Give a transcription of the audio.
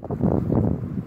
you